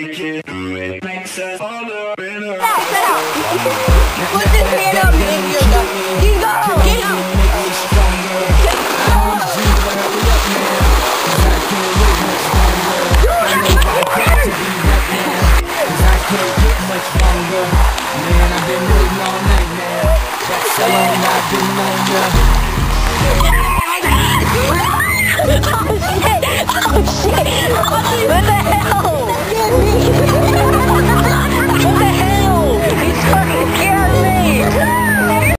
Make it, do it, makes us all the better. Put this hand up, nigga. Get up, get up. Man, I've been waiting all night, man. That's how long I've been. Oh, shit.